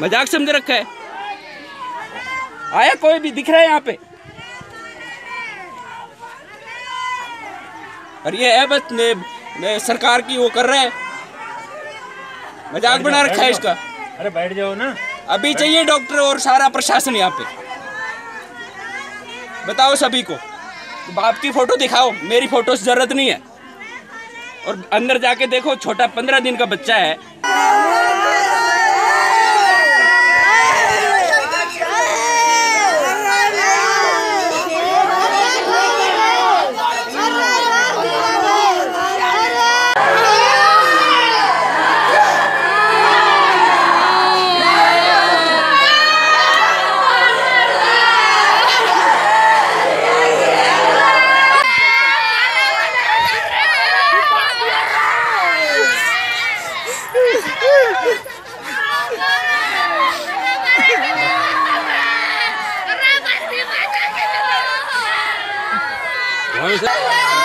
मज़ाक समझ रखा है। आया कोई भी दिख रहा है यहाँ पे। और ये है बस ने, ने सरकार की वो कर रहा है। मज़ाक बना रखा है इसका। अरे बैठ जाओ ना। अभी चाहिए डॉक्टर और सारा प्रशासन यहाँ पे। बताओ सभी को बाप की फ़ोटो दिखाओ मेरी फ़ोटो से ज़रूरत नहीं है। और अंदर जाके देखो छोटा पंद्रह दिन का बच्चा है। Vamos lá.